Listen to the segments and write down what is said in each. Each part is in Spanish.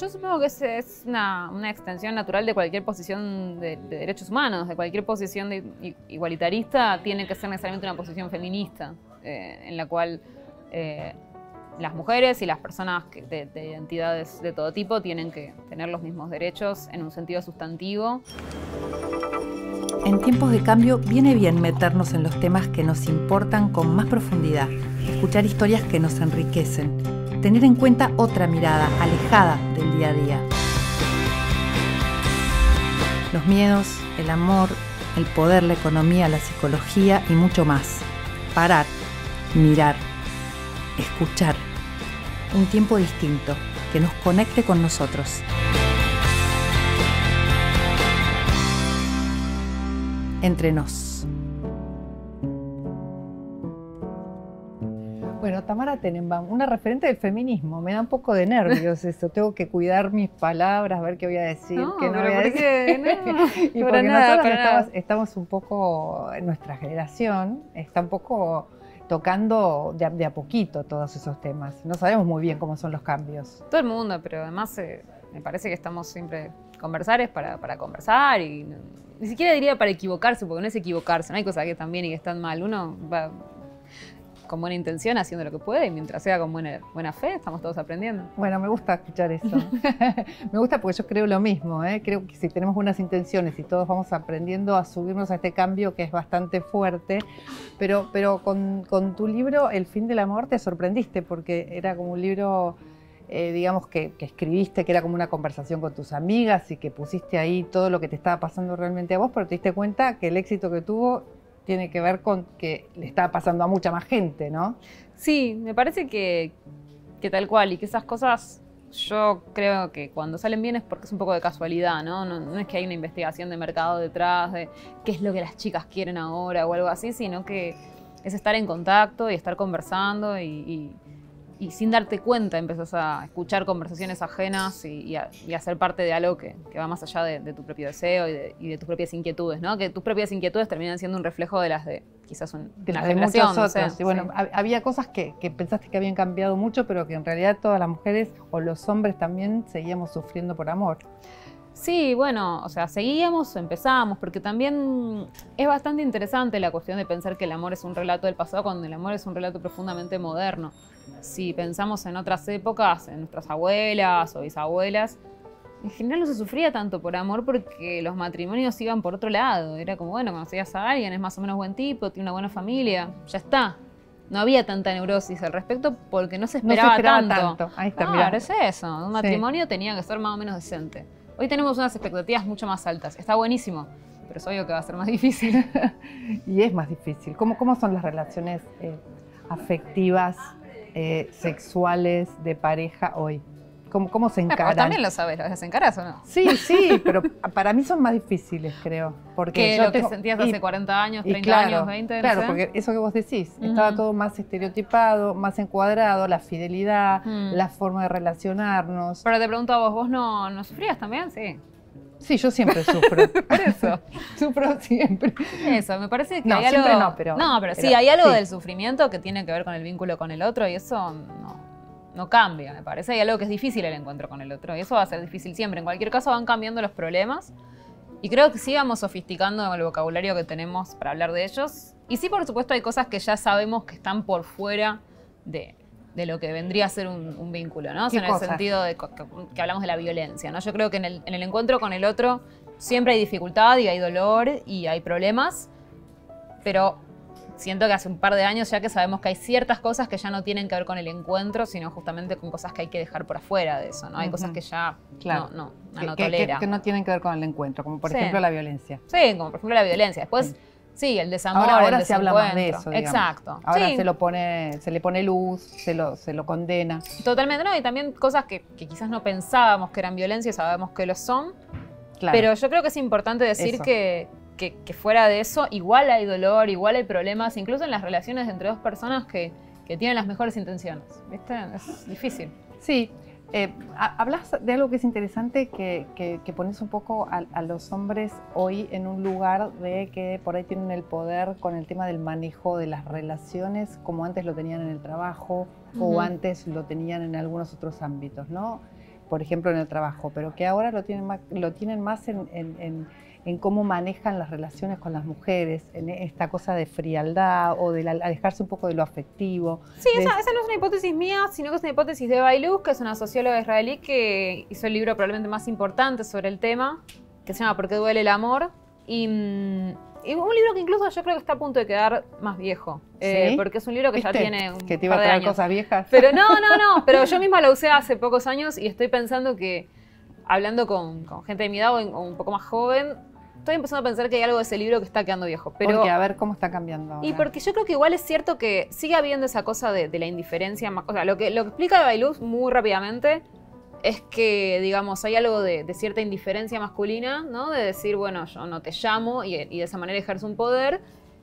Yo supongo que es, una, extensión natural de cualquier posición de, de derechos humanos, de cualquier posición de igualitarista, tiene que ser necesariamente una posición feminista, eh, en la cual eh, las mujeres y las personas de, de identidades de todo tipo tienen que tener los mismos derechos en un sentido sustantivo. En tiempos de cambio viene bien meternos en los temas que nos importan con más profundidad, escuchar historias que nos enriquecen, tener en cuenta otra mirada alejada del día a día. Los miedos, el amor, el poder, la economía, la psicología y mucho más. Parar, mirar, escuchar. Un tiempo distinto que nos conecte con nosotros. Entre nos. Tamara Tenenbaum, una referente del feminismo. Me da un poco de nervios eso. Tengo que cuidar mis palabras, ver qué voy a decir, No, qué no voy a ¿por decir. No, y porque nada, nosotros estamos, estamos un poco, nuestra generación, está un poco tocando de a, de a poquito todos esos temas. No sabemos muy bien cómo son los cambios. Todo el mundo, pero además eh, me parece que estamos siempre conversar es para, para conversar y ni siquiera diría para equivocarse, porque no es equivocarse, no hay cosas que están bien y que están mal. Uno va con buena intención haciendo lo que puede y mientras sea con buena, buena fe estamos todos aprendiendo. Bueno, me gusta escuchar eso. me gusta porque yo creo lo mismo. ¿eh? Creo que si tenemos buenas intenciones y todos vamos aprendiendo a subirnos a este cambio que es bastante fuerte, pero, pero con, con tu libro El fin del amor te sorprendiste porque era como un libro, eh, digamos, que, que escribiste, que era como una conversación con tus amigas y que pusiste ahí todo lo que te estaba pasando realmente a vos, pero te diste cuenta que el éxito que tuvo tiene que ver con que le estaba pasando a mucha más gente, ¿no? Sí, me parece que, que tal cual y que esas cosas yo creo que cuando salen bien es porque es un poco de casualidad, ¿no? No, es que hay una investigación de mercado detrás de qué es lo que las chicas quieren ahora o algo así, sino que es estar en contacto y estar conversando y- y sin darte cuenta empezás a escuchar conversaciones ajenas y, y a, y a ser parte de algo que, que va más allá de, de tu propio deseo y de, y de tus propias inquietudes, ¿no? Que tus propias inquietudes terminan siendo un reflejo de las de quizás un- de una las de otros. y bueno, sí. hab- había cosas que, que pensaste que habían cambiado mucho, pero que en realidad todas las mujeres o los hombres también seguíamos sufriendo por amor. Sí, bueno, o sea, seguíamos, empezamos, porque también es bastante interesante la cuestión de pensar que el amor es un relato del pasado cuando el amor es un relato profundamente moderno. Si pensamos en otras épocas, en nuestras abuelas o bisabuelas, en general no se sufría tanto por amor porque los matrimonios iban por otro lado. Era como, bueno, conocías a alguien, es más o menos buen tipo, tiene una buena familia, ya está. No había tanta neurosis al respecto porque no se No se esperaba, esperaba tanto. tanto. Ahí está, Claro, es eso. Un matrimonio tenía que ser más o menos decente. Hoy tenemos unas expectativas mucho más altas. Está buenísimo, pero es obvio que va a ser más difícil. Y es más difícil. ¿Cómo, cómo son las relaciones eh, afectivas, eh, sexuales, de pareja hoy? ¿Cómo, cómo se encaran? también lo sabes, ¿las encarás o no? Sí, sí, pero para mí son más difíciles, creo. Porque Que yo lo que tengo- sentías y- hace 40 años, Y 30 claro, años, 20, no Claro, sé. porque eso que vos decís, Ujú. estaba todo más estereotipado, más encuadrado, la fidelidad, Mm. la forma de relacionarnos. Pero te pregunto a vos, ¿vos no, no sufrías también? Sí. Sí, yo siempre sufro. Por eso. sufro siempre. Eso, me parece que No, hay algo... siempre no, pero- No, pero, sí, hay algo sí. del sufrimiento que tiene que ver con el vínculo con el otro y eso no, no cambia, me parece. Hay algo que es difícil el encuentro con el otro y eso va a ser difícil siempre. En cualquier caso van cambiando los problemas y creo que sí vamos sofisticando el vocabulario que tenemos para hablar de ellos. Y sí, por supuesto, hay cosas que ya sabemos que están por fuera de, de lo que vendría a ser un, un vínculo, ¿no? O sea, ¿Qué en el sentido de que, que hablamos de la violencia, ¿no? Yo creo que en el, en el encuentro con el otro siempre hay dificultad y hay dolor y hay problemas, pero siento que hace un par de años ya que sabemos que hay ciertas cosas que ya no tienen que ver con el encuentro, sino justamente con cosas que hay que dejar por afuera de eso, ¿no? Hay cosas que ya Claro. no, no, no, Que, no que- que- tolera. que no tienen que ver con el encuentro, como por Sí. ejemplo la violencia. Sí, como por ejemplo la violencia. Después, sí, el desamor, Ahora, ahora el se habla más de eso. digamos. Exacto. Ahora Sí, se, lo pone, se le pone luz, se lo, se lo condena. totalmente, ¿no? Y también cosas que, que quizás no pensábamos que eran violencia y sabemos que lo son. Claro. Pero yo creo que es importante decir que, que- que fuera de eso, igual hay dolor, igual hay problemas, incluso en las relaciones entre dos personas que, que tienen las mejores intenciones. ¿Viste? Es difícil. Sí, eh, ha- hablas de algo que es interesante, que, que- que pones un poco a, a los hombres hoy en un lugar de que por ahí tienen el poder con el tema del manejo de las relaciones, como antes lo tenían en el trabajo o antes lo tenían en algunos otros ámbitos, ¿no? por ejemplo, en el trabajo, pero que ahora lo tienen más, lo tienen más en, en, en, cómo manejan las relaciones con las mujeres, en esta cosa de frialdad o de alejarse un poco de lo afectivo. Sí, esa, esa, no es una hipótesis mía, sino que es una hipótesis de Bailuz, que es una socióloga israelí que hizo el libro probablemente más importante sobre el tema, que se llama ¿Por qué duele el amor? Y, mm, y un libro que incluso yo creo que está a punto de quedar más viejo. Eh, porque es un libro que ya tiene un Que te iba a traer cosas viejas. Pero no, no, no. Pero yo misma lo usé hace pocos años y estoy pensando que, hablando con, gente de mi edad o, un poco más joven, estoy empezando a pensar que hay algo de ese libro que está quedando viejo. Pero, porque a ver cómo está cambiando. Y porque yo creo que igual es cierto que sigue habiendo esa cosa de, la indiferencia. O sea, lo que, lo que explica Bailuz muy rápidamente es que, digamos, hay algo de, cierta indiferencia masculina, ¿no? De decir, bueno, yo no te llamo y, de esa manera ejerce un poder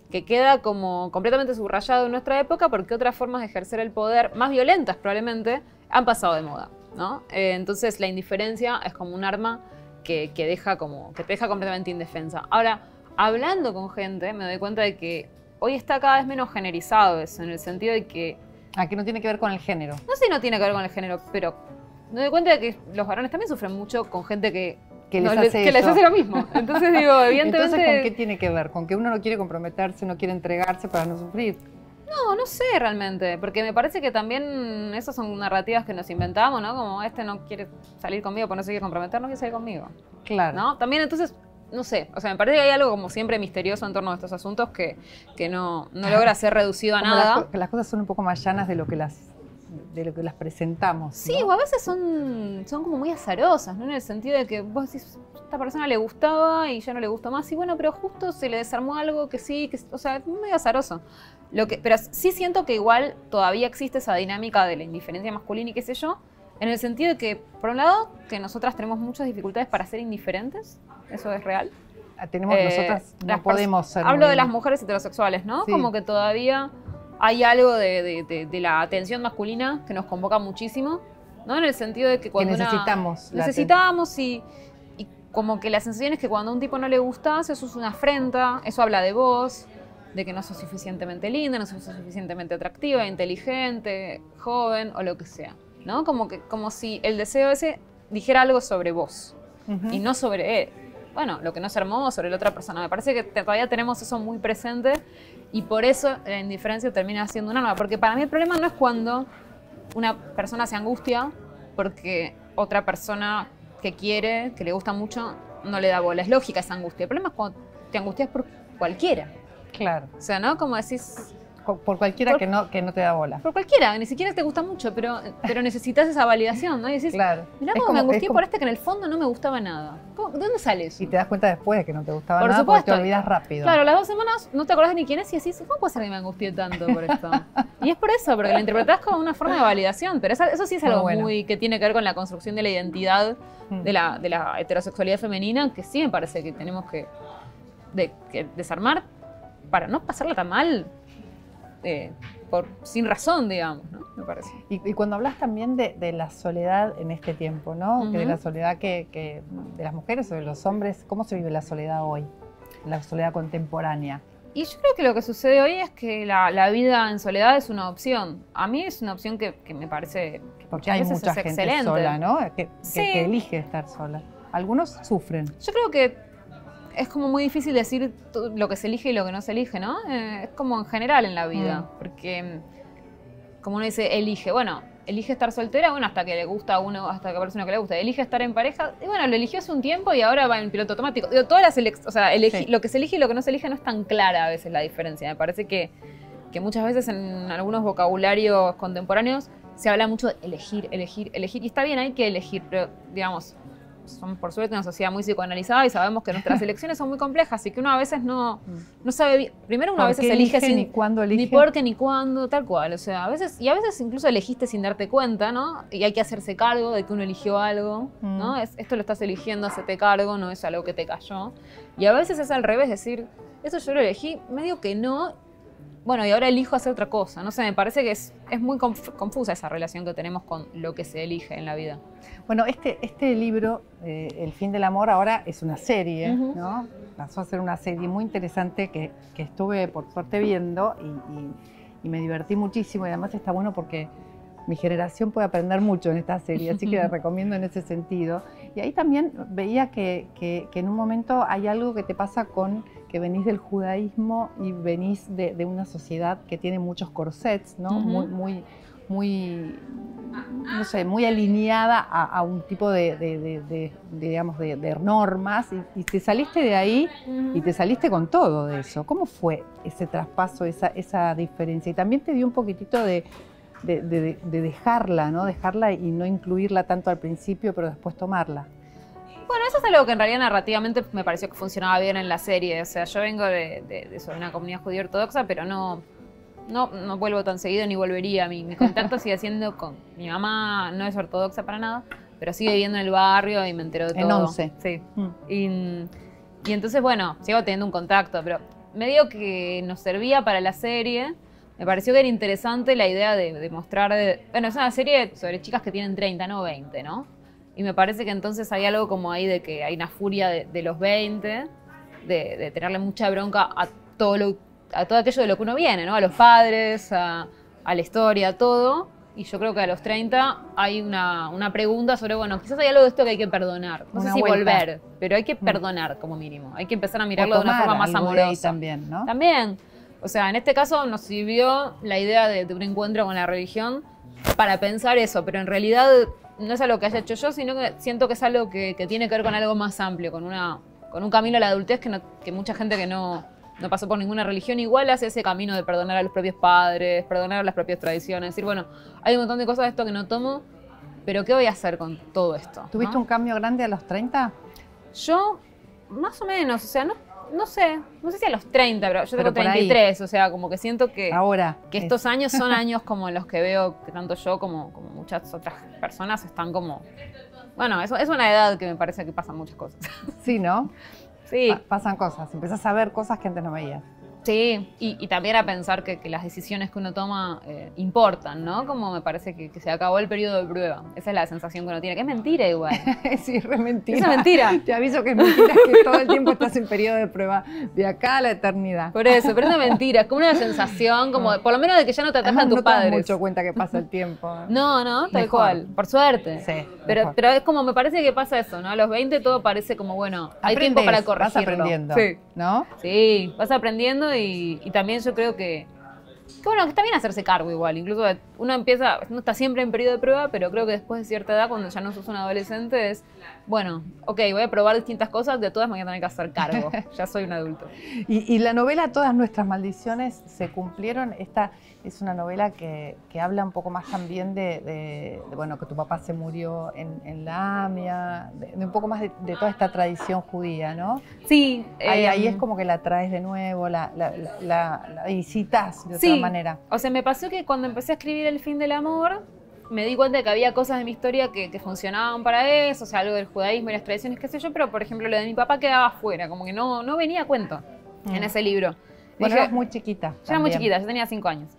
que queda como completamente subrayado en nuestra época porque otras formas de ejercer el poder, más violentas probablemente, han pasado de moda, ¿no? Eh, entonces la indiferencia es como un arma que, deja como, que te deja completamente indefensa. Ahora, hablando con gente, me doy cuenta de que hoy está cada vez menos generizado eso, en el sentido de que... Ah, no tiene que ver con el género. No sé si no tiene que ver con el género, pero me doy cuenta de que los varones también sufren mucho con gente que, que les, hace, lo mismo. Entonces digo, evidentemente... Entonces, ¿con qué tiene que ver? ¿Con que uno no quiere comprometerse, no quiere entregarse para no sufrir? No, no sé realmente, porque me parece que también esas son narrativas que nos inventamos, ¿no? Como este no quiere salir conmigo, pero no se quiere comprometer, no quiere salir conmigo. Claro. ¿No? También entonces, no sé, o sea, me parece que hay algo como siempre misterioso en torno a estos asuntos que, que no, no logra ser reducido a nada. las cosas son un poco más llanas de lo que las de lo que las presentamos. Sí, o a veces son, son como muy azarosas, ¿no? En el sentido de que vos decís, esta persona le gustaba y ya no le gustó más, y bueno, pero justo se le desarmó algo que sí, que, o sea, es muy azaroso. Lo que, pero sí siento que igual todavía existe esa dinámica de la indiferencia masculina y qué sé yo, en el sentido de que, por un lado, que nosotras tenemos muchas dificultades para ser indiferentes, eso es real. Ah, tenemos, nosotras no podemos ser. Hablo de las mujeres heterosexuales, ¿no? Como que todavía hay algo de, la atención masculina que nos convoca muchísimo, ¿no? En el sentido de que cuando necesitamos. necesitamos y, y, como que la sensación es que cuando a un tipo no le gustas, eso es una afrenta, eso habla de vos, de que no sos suficientemente linda, no sos suficientemente atractiva, inteligente, joven o lo que sea, ¿no? Como, que, como si el deseo ese dijera algo sobre vos y no sobre él. Bueno, lo que no es hermoso sobre la otra persona. Me parece que todavía tenemos eso muy presente y por eso la indiferencia termina siendo un arma. Porque para mí el problema no es cuando una persona se angustia porque otra persona que quiere, que le gusta mucho, no le da bola. Es lógica esa angustia. El problema es cuando te angustias por cualquiera. Claro. O sea, ¿no? Como decís, por cualquiera que, no, que no te da bola. Por cualquiera, ni siquiera te gusta mucho, pero, pero necesitas esa validación, ¿no? Y decís, claro. mirá cómo me angustié por este que en el fondo no me gustaba nada. ¿De dónde sales? Y te das cuenta después de que no te gustaba nada porque te olvidas rápido. Claro, las dos semanas no te acordás ni quién es y decís, ¿cómo puede ser que me angustié tanto por esto? y es por eso, porque lo interpretás como una forma de validación, pero eso, eso sí es algo muy, que tiene que ver con la construcción de la identidad mm. de, la, de la heterosexualidad femenina, que sí me parece que tenemos que, de, que desarmar para no pasarla tan mal. Eh, por, sin razón, digamos, ¿no? Me parece. Y, cuando hablas también de, la soledad en este tiempo, ¿no? de la soledad que, de las mujeres o de los hombres, ¿cómo se vive la soledad hoy? La soledad contemporánea. Y yo creo que lo que sucede hoy es que la, vida en soledad es una opción. A mí es una opción que, me parece que Porque hay mucha gente excelente. sola, ¿no? Que, que elige estar sola. Algunos sufren. Yo creo que es como muy difícil decir lo que se elige y lo que no se elige, ¿no? Eh, es como en general en la vida, mm. porque mm, como uno dice, elige, bueno, elige estar soltera, bueno, hasta que le gusta a uno, hasta que parece uno que le gusta, elige estar en pareja, y bueno, lo eligió hace un tiempo y ahora va en piloto automático. Digo, todas las o sea, lo que se elige y lo que no se elige no es tan clara a veces la diferencia. Me parece que, que muchas veces en algunos vocabularios contemporáneos se habla mucho de elegir, elegir, elegir, y está bien, hay que elegir, pero digamos, somos por suerte una sociedad muy psicoanalizada y sabemos que nuestras elecciones son muy complejas y que uno a veces no, no sabe bien. Primero uno a veces elige sin, ni cuándo elige. Ni por qué ni cuándo, tal cual. O sea, a veces, y a veces incluso elegiste sin darte cuenta, ¿no? Y hay que hacerse cargo de que uno eligió algo, ¿no? Mm. Es, esto lo estás eligiendo, hacerte cargo, no es algo que te cayó. Y a veces es al revés, decir, eso yo lo elegí, medio que no, bueno, y ahora elijo hacer otra cosa. No sé, me parece que es, es muy confusa esa relación que tenemos con lo que se elige en la vida. Bueno, este, este libro, eh, El fin del amor, ahora es una serie, ¿no? Pasó a ser una serie muy interesante que, que estuve por suerte viendo y, y, me divertí muchísimo y además está bueno porque mi generación puede aprender mucho en esta serie, así que la recomiendo en ese sentido. Y ahí también veía que, que, en un momento hay algo que te pasa con que venís del judaísmo y venís de, de una sociedad que tiene muchos corsets, ¿no? muy, muy, muy, no sé, muy alineada a, un tipo de, digamos, de, normas y, te saliste de ahí y te saliste con todo de eso. ¿Cómo fue ese traspaso, esa, esa diferencia? Y también te dio un poquitito de, dejarla, ¿no? Dejarla y no incluirla tanto al principio, pero después tomarla. Bueno, eso es algo que en realidad narrativamente me pareció que funcionaba bien en la serie. O sea, yo vengo de, de, una comunidad judía ortodoxa, pero no, no, no vuelvo tan seguido ni volvería. Mi, mi contacto sigue siendo con. Mi mamá no es ortodoxa para nada, pero sigue viviendo en el barrio y me entero de todo. En 11. Sí. Mm. Y, y, entonces, bueno, sigo teniendo un contacto, pero medio que nos servía para la serie. Me pareció que era interesante la idea de, mostrar. bueno, es una serie sobre chicas que tienen 30, no 20, ¿no? Y me parece que entonces hay algo como ahí de que hay una furia de, los 20, de, de tenerle mucha bronca a todo lo a todo aquello de lo que uno viene, ¿no? A los padres, a, la historia, a todo. Y yo creo que a los 30 hay una, pregunta sobre, bueno, quizás hay algo de esto que hay que perdonar. No sé si volver, pero hay que mm. perdonar como mínimo. Hay que empezar a mirarlo de una forma más amorosa. también, ¿no? También. O sea, en este caso nos sirvió la idea de, un encuentro con la religión para pensar eso, pero en realidad no es algo que haya hecho yo, sino que siento que es algo que, tiene que ver con algo más amplio, con, una, con un camino a la adultez que, que mucha gente que no, no pasó por ninguna religión, igual hace ese camino de perdonar a los propios padres, perdonar a las propias tradiciones, decir, bueno, hay un montón de cosas de esto que no tomo, pero ¿qué voy a hacer con todo esto? ¿Tuviste un cambio grande a los 30? Yo, más o menos, o sea, no, no sé, no sé si a los 30, pero yo tengo 33, o sea, como que siento que, Ahora, que estos años son años como los que veo que tanto yo como, como muchas otras personas están como... Bueno, eso es una edad que me parece que pasan muchas cosas. Sí, ¿no? Sí. pasan cosas, empiezas a ver cosas que antes no veías. Sí, y, también a pensar que, las decisiones que uno toma eh, importan, ¿no? Como me parece que, se acabó el periodo de prueba. Esa es la sensación que uno tiene, que es mentira igual. sí, es mentira. Es mentira. Te aviso que es mentira, que todo el tiempo estás en periodo de prueba, de acá a la eternidad. Por eso, pero es mentira, es como una sensación, como por lo menos de que ya no te atajan tus no padres. No mucho cuenta que pasa el tiempo. No, no, tal cual, por suerte. Sí. Pero, pero es como me parece que pasa eso, ¿no? A los 20 todo parece como, bueno, hay tiempo para corregirlo. Vas aprendiendo, sí. ¿no? Sí, vas aprendiendo y también yo creo que, que bueno, que está bien hacerse cargo igual. Incluso uno empieza, no está siempre en periodo de prueba, pero creo que después de cierta edad, cuando ya no sos un adolescente, es, bueno, ok, voy a probar distintas cosas, de todas me voy a tener que hacer cargo. ya soy un adulto. Y, la novela Todas nuestras maldiciones se cumplieron. Esta es una novela que, habla un poco más también de, bueno, que tu papá se murió en, la AMIA, de, un poco más de, toda esta tradición judía, ¿no? Sí. Ahí, ahí, es em, como que la traes de nuevo, la, la, visitas de otra manera. O sea, me pasó que cuando empecé a escribir El fin del amor, me di cuenta de que había cosas de mi historia que, funcionaban para eso, o sea, algo del judaísmo y las tradiciones, qué sé yo, pero por ejemplo lo de mi papá quedaba afuera, como que no, no venía a cuento en mm. ese libro. Bueno, eras muy chiquita. Yo era muy chiquita, yo tenía cinco años.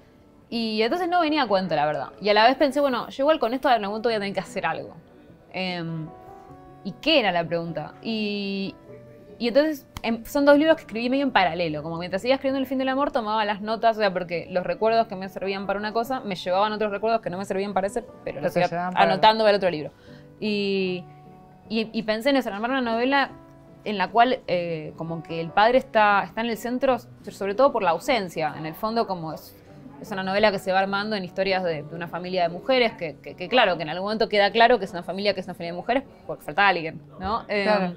Y entonces no venía a cuento, la verdad. Y a la vez pensé, bueno, yo igual con esto de momento voy a tener que hacer algo. Em, ¿Y qué era la pregunta? Y, y entonces em, son dos libros que escribí medio en paralelo. Como mientras iba escribiendo El fin del amor, tomaba las notas, o sea, porque los recuerdos que me servían para una cosa me llevaban otros recuerdos que no me servían para ese, pero los iba anotando para el otro libro. Y, y, pensé en eso, en armar una novela en la cual eh, como que el padre está, está en el centro, sobre todo por la ausencia. En el fondo, como es, es una novela que se va armando en historias de, una familia de mujeres, que, que, claro, que en algún momento queda claro que es una familia que es una familia de mujeres porque falta alguien, ¿no? Claro.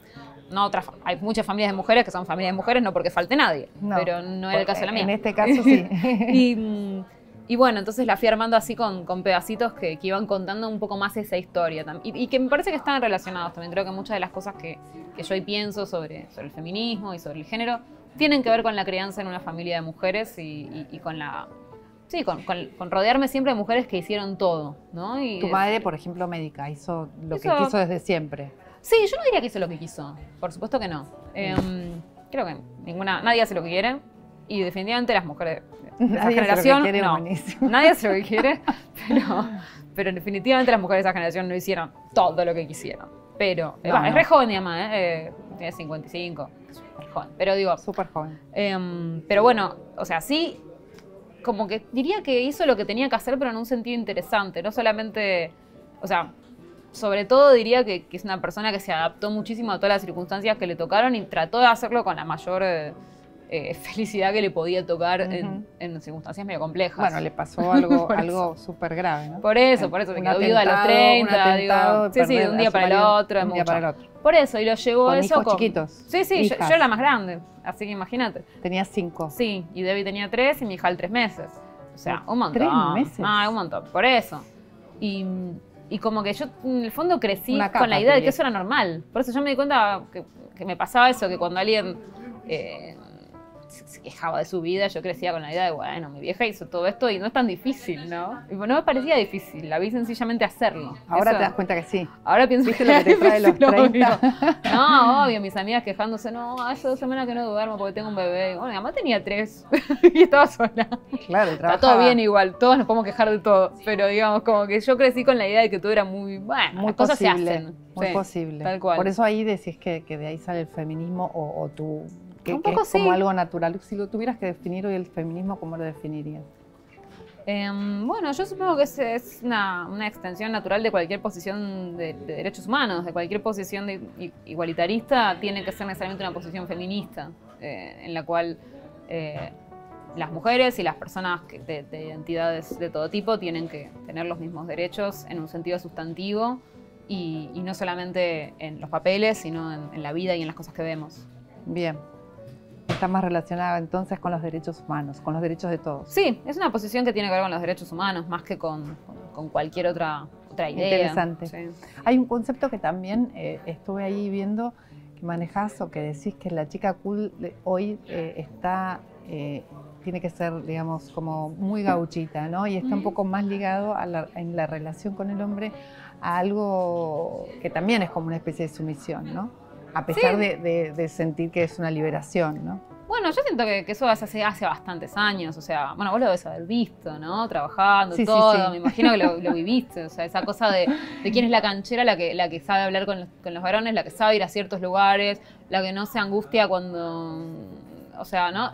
No otras, hay muchas familias de mujeres que son familias de mujeres no porque falte nadie, pero no era el caso de la mía. En este caso sí. y, bueno, entonces la fui armando así con, con pedacitos que, que, iban contando un poco más esa historia. Y, y, que me parece que están relacionados también. Creo que muchas de las cosas que, que, yo hoy pienso sobre, sobre el feminismo y sobre el género tienen que ver con la crianza en una familia de mujeres y, y con la... Sí, con, con, rodearme siempre de mujeres que hicieron todo, ¿no? Y, tu madre, por ejemplo, médica, hizo lo que quiso desde siempre. Sí, yo no diría que hizo lo que quiso. Por supuesto que no. Em, creo que ninguna, nadie hace lo que quiere. Y definitivamente las mujeres de esa generación. no, nadie hace lo que quiere. Pero, pero definitivamente las mujeres de esa generación no hicieron todo lo que quisieron. Pero, es re joven mi mamá, ¿eh? ¿eh? Tiene 55. Súper joven. Pero digo. Súper joven. Em, pero bueno, o sea, sí como que diría que hizo lo que tenía que hacer, pero en un sentido interesante, no solamente, o sea, sobre todo diría que, que es una persona que se adaptó muchísimo a todas las circunstancias que le tocaron y trató de hacerlo con la mayor eh, eh, felicidad que le podía tocar en, circunstancias medio complejas. Bueno, le pasó algo, algo súper grave, ¿no? Por eso, por eso, se quedó viuda a los atentado, 30, un atentado, digo. Sí, sí, de un día para el otro, un día para el otro. Por eso, y lo llevó Con eso hijos chiquitos. Sí, sí, yo era la más grande, así que imagínate. Tenía cinco. Sí, y Debbie tenía tres y mi hija al tres meses. O sea, un montón. ¿Tres meses? Ah, un montón, por eso. Y, y como que yo en el fondo crecí con la idea de que eso era normal. Por eso yo me di cuenta que, que me pasaba eso, que cuando alguien eh, se quejaba de su vida, yo crecía con la idea de, bueno, mi vieja hizo todo esto y no es tan difícil, ¿no? Y no me parecía difícil, la vi sencillamente hacerlo. Ahora Eso- te das cuenta que sí. Ahora pienso ¿Viste que lo que te trae los lo 30? obvio. No, obvio, mis amigas quejándose, no, hace dos semanas que no duermo porque tengo un bebé. Bueno, mi mamá tenía tres y estaba sola. Claro, Está trabajaba todo bien igual, todos nos podemos quejar de todo, pero digamos, como que yo crecí con la idea de que todo era muy, bueno, Muy las cosas posible. se hacen. Muy Sí, posible. Tal cual. Por eso ahí decís que, que de ahí sale el feminismo o, o tú. Que, Un que poco como algo natural. Si lo tuvieras que definir hoy el feminismo, ¿cómo lo definirías? Em, bueno, yo supongo que es, es una, una extensión natural de cualquier posición de, de derechos humanos, de cualquier posición de igualitarista, tiene que ser necesariamente una posición feminista, eh, en la cual eh, las mujeres y las personas que- de, de identidades de todo tipo tienen que tener los mismos derechos en un sentido sustantivo y, y no solamente en los papeles, sino en, en la vida y en las cosas que vemos. Bien. Está más relacionada entonces con los derechos humanos, con los derechos de todos. Sí, es una posición que tiene que ver con los derechos humanos más que con, con- cualquier otra, otra idea. Interesante. Sí. Hay un concepto que también eh, estuve ahí viendo que manejás o que decís que la chica cool de hoy eh, está, eh, tiene que ser, digamos, como muy gauchita, ¿no? Y está un poco más ligado a la- en la relación con el hombre a algo que también es como una especie de sumisión, ¿no? A pesar Sí. de, de- de sentir que es una liberación, ¿no? Bueno, yo siento que, que eso hace, bastantes años, o sea, bueno, vos lo debes haber visto, ¿no? Trabajando, Sí, sí, todo, sí. me imagino que lo, lo viviste, o sea, esa cosa de, de quién es la canchera, la que, la que sabe hablar con los, con los varones, la que sabe ir a ciertos lugares, la que no se angustia cuando, o sea, ¿no?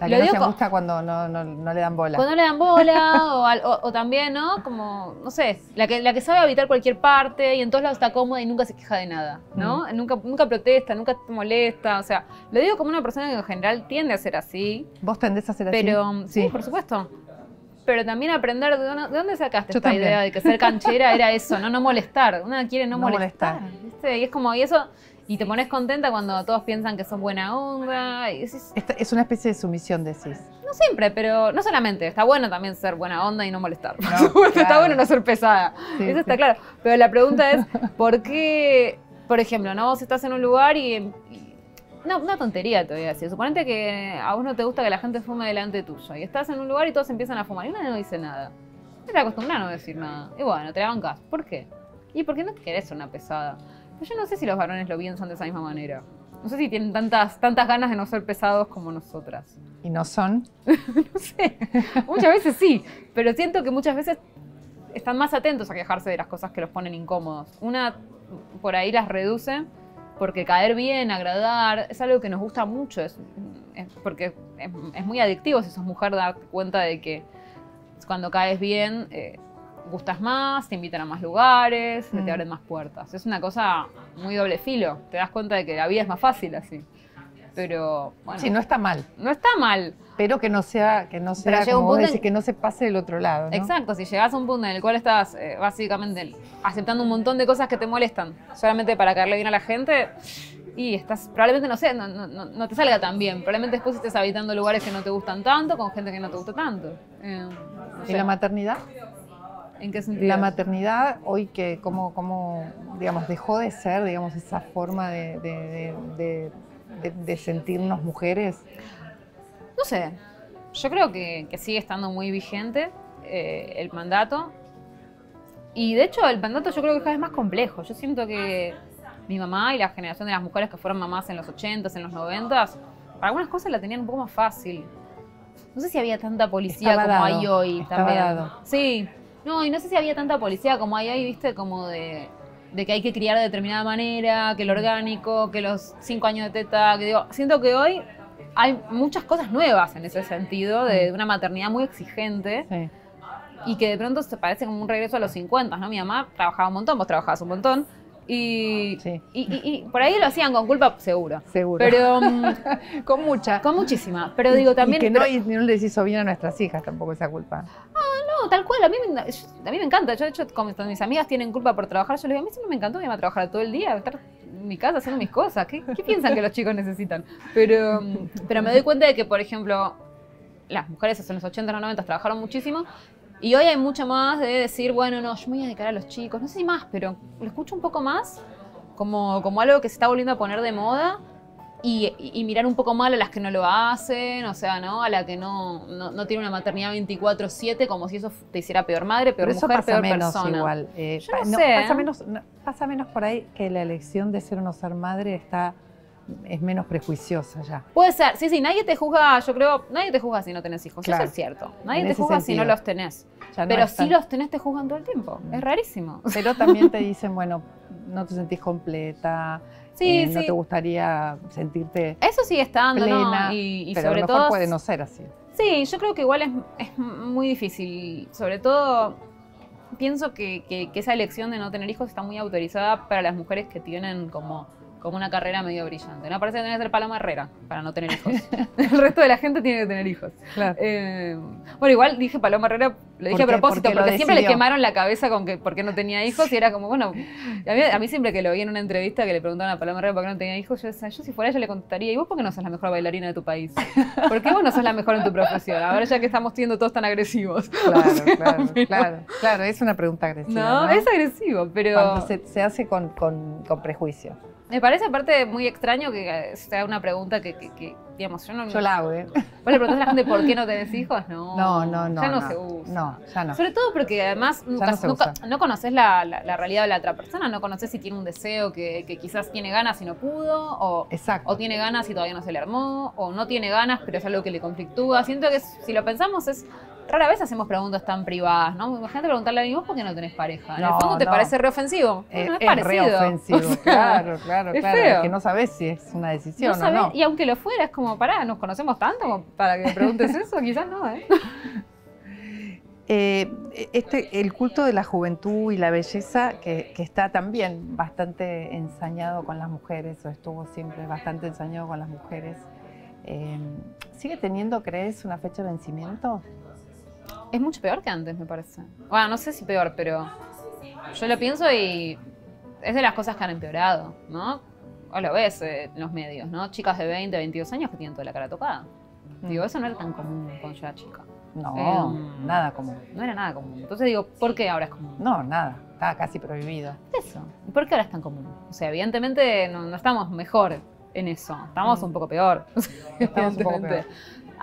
La Lo que no digo se gusta cuando no, no- no le dan bola. Cuando no le dan bola, o, al- o- o también, ¿no? Como, no sé, la que, la que sabe habitar cualquier parte y en todos lados está cómoda y nunca se queja de nada, ¿no? Nunca, nunca protesta, nunca te molesta, o sea, lo digo como una persona que en general tiende a ser así, ¿Vos tendés a ser así? pero sí, por supuesto. Pero también aprender de dónde, de dónde sacaste Yo esta también. idea de que ser canchera era eso, no no molestar. Una quiere no, No molestar, molestar. ¿viste? Y es como, y eso, y te pones contenta cuando todos piensan que sos buena onda. Y decís, Esta- es una especie de sumisión, decís. no siempre, pero no solamente. Está bueno también ser buena onda y no molestar. No, supuesto, Está claro. bueno no ser pesada. Sí, Eso sí. está claro. Pero la pregunta es, ¿por qué, por ejemplo, no vos estás en un lugar y... y- no, una tontería te voy a decir. Suponete que a vos no te gusta que la gente fume delante tuyo. Y estás en un lugar y todos empiezan a fumar. Y nadie no dice nada. Te acostumbras a no decir nada. Y bueno, te la bancas. ¿Por qué? Y porque no querés ser una pesada. Pero yo no sé si los varones lo piensan de esa misma manera. No sé si tienen tantas, tantas ganas de no ser pesados como nosotras. Y no son. No sé. Muchas veces sí, pero siento que muchas veces están más atentos a quejarse de las cosas que los ponen incómodos. Una por ahí las reduce porque caer bien, agradar, es algo que nos gusta mucho, es, es porque es, es muy adictivo si sos mujer darte cuenta de que cuando caes bien eh, gustas más, te invitan a más lugares, se Mm. te abren más puertas. Es una cosa muy doble filo, te das cuenta de que la vida es más fácil así. Pero bueno, Sí, no está mal. no está mal. Pero que no sea, que no sea como vos en- decís, que no se pase del otro lado. ¿no? Exacto, si llegas a un punto en el cual estás eh, básicamente aceptando un montón de cosas que te molestan solamente para caerle bien a la gente, y estás, probablemente no sé, no, no- no- no te salga tan bien. Probablemente después estés habitando lugares que no te gustan tanto, con gente que no te gusta tanto. Eh, no ¿Y sé, la maternidad? ¿En qué sentido? La maternidad hoy que como, como digamos, dejó de ser, digamos, esa forma de, de- sentirnos mujeres. No sé, yo creo que, que sigue estando muy vigente eh, el mandato. Y de hecho el mandato yo creo que cada vez más complejo. Yo siento que mi mamá y la generación de las mujeres que fueron mamás en los 80s, en los 90s, para algunas cosas la tenían un poco más fácil. No sé si había tanta policía Estaba como dado, hay hoy estaba también. dado. Sí. No, y no sé si había tanta policía como hay hoy, viste, como de, de que hay que criar de determinada manera, que el orgánico, que los cinco años de teta, que digo, siento que hoy hay muchas cosas nuevas en ese sentido, de una maternidad muy exigente Sí. y que de pronto se parece como un regreso a los 50, ¿no? Mi mamá trabajaba un montón, vos trabajabas un montón. Y, Sí. y, y- y por ahí lo hacían con culpa, seguro. Seguro. Pero mm, con mucha. con muchísima. Pero digo también. Que no, pero- no les hizo bien a nuestras hijas tampoco esa culpa. No, tal cual, a mí, me, a mí me encanta. Yo, de hecho, con mis, amigas tienen culpa por trabajar. Yo les digo, a mí siempre me encantó irme a trabajar todo el día, estar en mi casa haciendo mis cosas. ¿Qué, qué piensan que los chicos necesitan? Pero, mm, pero me doy cuenta de que, por ejemplo, las mujeres en los 80, los 90 trabajaron muchísimo. Y hoy hay mucho más de decir, bueno, no, yo me voy a dedicar a los chicos. No sé si más, pero lo escucho un poco más como, como algo que se está volviendo a poner de moda. Y, y- mirar un poco mal a las que no lo hacen, o sea, ¿no? A la que no, no, no tiene una maternidad 24-7 como si eso te hiciera peor madre, peor Pero eso mujer, pasa peor menos persona. igual. eh, Yo pa- no sé, pasa, ¿eh? menos, no, pasa menos por ahí que la elección de ser o no ser madre está es menos prejuiciosa ya. Puede ser, sí, sí, nadie te juzga, yo creo, nadie te juzga si no tenés hijos, Claro. eso es cierto. Nadie En te juzga si no los tenés. No Pero si tan- los tenés, te juzgan todo el tiempo. Mm. Es rarísimo. Pero también te dicen, bueno, no te sentís completa, Sí, no te gustaría sentirte Eso sigue estando, plena, ¿no? Y, y pero sobre a lo mejor todo. puede no ser así. Sí, yo creo que igual es, es muy difícil. Sobre todo, pienso que, que- que esa elección de no tener hijos está muy autorizada para las mujeres que tienen como, como una carrera medio brillante. No parece que tiene que ser Paloma Herrera para no tener hijos. El resto de la gente tiene que tener hijos. Claro. Eh, bueno, igual dije Paloma Herrera, lo dije a propósito, porque siempre le quemaron la cabeza con que por qué no tenía hijos y era como, bueno, a mí, a mí siempre que lo vi en una entrevista que le preguntaban a Paloma Herrera por qué no tenía hijos, yo decía, yo si fuera ella le contestaría, ¿y vos por qué no sos la mejor bailarina de tu país? ¿Por qué vos no sos la mejor en tu profesión? Ahora ya que estamos siendo todos tan agresivos. Claro, O sea, claro, pero- claro, claro, es una pregunta agresiva. No, ¿no? es agresivo, pero Cuando se, se hace con, con, con prejuicio. Me parece aparte muy extraño que sea una pregunta que, que- que, digamos, yo no... Yo la hago, ¿eh? ¿Vos le preguntás a la gente por qué no tenés hijos? No, No, no, no. Ya no, se usa. No, ya no. Sobre todo porque además nunca, no nunca- conoces la, la- la realidad de la otra persona, no conoces si tiene un deseo que, que quizás tiene ganas y no pudo, o, Exacto. o tiene ganas y todavía no se le armó, o no tiene ganas pero es algo que le conflictúa. Siento que si lo pensamos es... Rara vez hacemos preguntas tan privadas, ¿no? Imagínate preguntarle a mí, ¿vos por qué no tenés pareja? En el fondo te no. parece reofensivo. Eh, es re parecido. ofensivo, O sea, claro, claro, es claro. feo. Es que no sabes si es una decisión no o sabés, no. Y aunque lo fuera, es como, pará, ¿nos conocemos tanto como para que me preguntes eso? Quizás no, ¿eh? Eh, este, el culto de la juventud y la belleza, que, que está también bastante ensañado con las mujeres, o estuvo siempre bastante ensañado con las mujeres, eh, ¿sigue teniendo, crees, una fecha de vencimiento? Es mucho peor que antes, me parece. Bueno, no sé si peor, pero yo lo pienso y es de las cosas que han empeorado, ¿no? O lo ves eh, en los medios, ¿no? Chicas de 20, 22 años que tienen toda la cara tocada. Digo, eso no era tan común cuando yo era chica. No, Eh, nada común. No era nada común. Entonces digo, ¿por qué ahora es común? No, nada, está casi prohibido. Eso. ¿Y por qué ahora es tan común? O sea, evidentemente no, no estamos mejor en eso. Estamos Mm. un poco peor. Estamos un poco Evidentemente.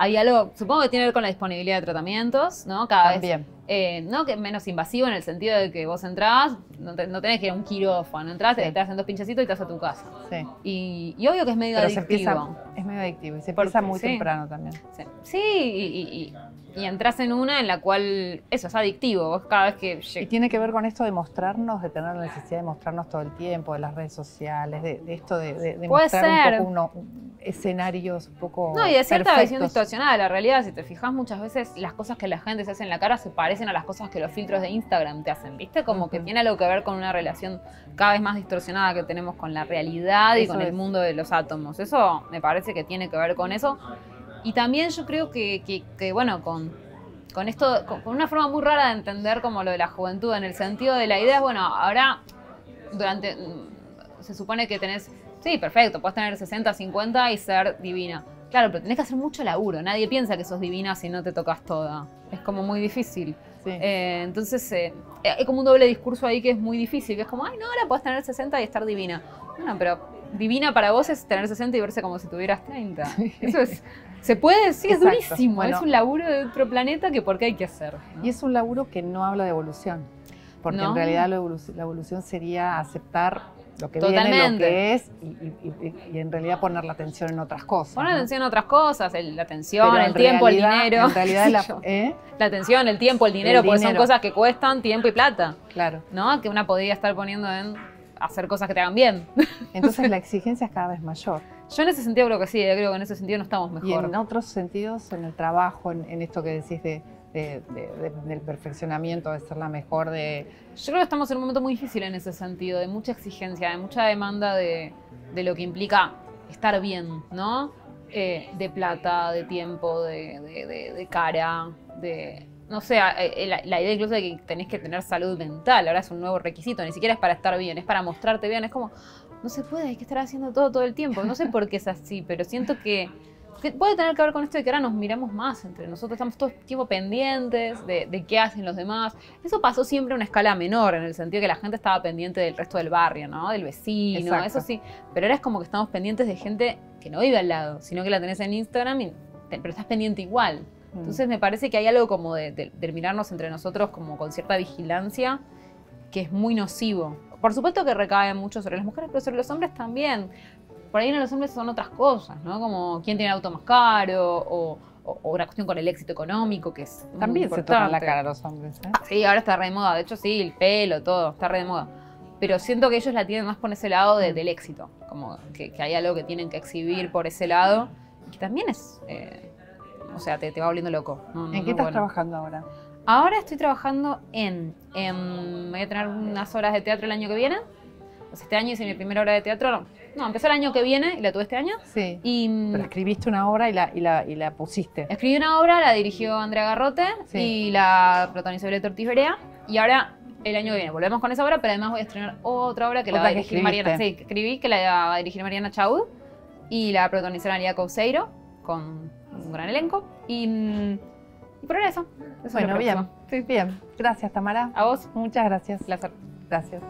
Hay algo, supongo que tiene que ver con la disponibilidad de tratamientos, ¿no? Cada vez También. eh, no que menos invasivo en el sentido de que vos entrás, no, te- no tenés que ir a un quirófano, entrás, Sí. te hacen dos pinchecitos y te vas a tu casa. Sí. Y, y obvio que es medio Pero se adictivo. empieza, es medio adictivo y se Porque- empieza muy sí. temprano también. Sí, Sí, y, y- y- entras en una en la cual eso es adictivo. Vos cada vez que Y tiene que ver con esto de mostrarnos, de tener la necesidad de mostrarnos todo el tiempo, de las redes sociales, de, de esto de, de- de mostrar ser. un poco uno- un- escenarios un poco No, y de cierta visión perfectos. distorsionada de la realidad, si te fijas muchas veces las cosas que la gente se hace en la cara se parecen a las cosas que los filtros de Instagram te hacen, ¿viste? Como que tiene algo que ver con una relación cada vez más distorsionada que tenemos con la realidad y con el mundo de los átomos. Eso me parece que tiene que ver con eso. Y también yo creo que, que- que, bueno, con, con esto, con, con una forma muy rara de entender como lo de la juventud, en el sentido de la idea es, bueno, ahora durante, mm, se supone que tenés, sí, perfecto, puedes tener 60, 50 y ser divina. Claro, pero tenés que hacer mucho laburo. Nadie piensa que sos divina si no te tocas toda. Es como muy difícil. Sí. Eh, entonces, eh, hay como un doble discurso ahí que es muy difícil, que es como, ay, no, ahora podés tener 60 y estar divina. Bueno, pero divina para vos es tener 60 y verse como si tuvieras 30. Eso es, se puede, sí, es Exacto. durísimo. Bueno. es un laburo de otro planeta que por qué hay que hacer. ¿no? Y es un laburo que no habla de evolución, porque No. en realidad la evolu- la evolución sería aceptar lo que viene, lo Totalmente. que es, y, y- y- y en realidad poner la atención en otras cosas. Poner ¿no? atención a otras cosas, el- la atención, Pero el en tiempo, realidad- el dinero. En realidad, la. ¿eh? La atención, el tiempo, el dinero, El porque son cosas que cuestan tiempo y plata, Claro. ¿no? Que una podría estar poniendo en hacer cosas que te hagan bien. Entonces la exigencia es cada vez mayor. Yo en ese sentido creo que sí, yo creo que en ese sentido no estamos Y mejor. en otros sentidos, en el trabajo, en, en esto que decís de, de- de- de- del perfeccionamiento, de ser la mejor, de... Yo creo que estamos en un momento muy difícil en ese sentido, de mucha exigencia, de mucha demanda de, de lo que implica estar bien, ¿no? Eh, de plata, de tiempo, de, cara, de... No sé, eh, la, la idea incluso de que tenés que tener salud mental, ahora es un nuevo requisito, ni siquiera es para estar bien, es para mostrarte bien, es como, no se puede, hay que estar haciendo todo todo el tiempo, no sé por qué es así, pero siento que, que puede tener que ver con esto de que ahora nos miramos más entre nosotros, estamos todo el tiempo pendientes de, de qué hacen los demás, eso pasó siempre a una escala menor, en el sentido que la gente estaba pendiente del resto del barrio, ¿no? Del vecino, Exacto. eso sí. Pero ahora es como que estamos pendientes de gente que no vive al lado, sino que la tenés en Instagram, y te- pero estás pendiente igual. mm, Entonces me parece que hay algo como de, de- de mirarnos entre nosotros como con cierta vigilancia que es muy nocivo. Por supuesto que recae mucho sobre las mujeres, pero sobre los hombres también. Por ahí en los hombres son otras cosas, ¿no? Como quién tiene el auto más caro o, o- o una cuestión con el éxito económico, que es muy También se tocan la cara los hombres. ¿eh? Sí, ahora está re de moda. De hecho, sí, el pelo, todo, está re de moda. Pero siento que ellos la tienen más por ese lado de- del éxito. Como que, que hay algo que tienen que exhibir por ese lado. Que también es. eh, o sea, te, te va volviendo loco. No, no, ¿En qué estás bueno. trabajando ahora? Ahora estoy trabajando en, en- Voy a tener unas horas de teatro el año que viene. Este año hice mi primera hora de teatro. No, no, empezó el año que viene y la tuve este año. Sí. Y mm, Pero escribiste una obra y la, y la, y la pusiste. Escribí una obra, la dirigió Andrea Garrote Sí. y la protagonizó Violeta Ortiz Berea. Y ahora, el año que viene, volvemos con esa obra, pero además voy a estrenar otra obra que la va a dirigir Mariana. Sí, que escribí, que la va a dirigir Mariana Chaud. Y la protagonizó María Couseiro, con un gran elenco. Y, mm, y por ahora eso. Eso es lo Bueno, bien. Sí. Bien. Gracias, Tamara. A vos, Muchas gracias. placer. Gracias.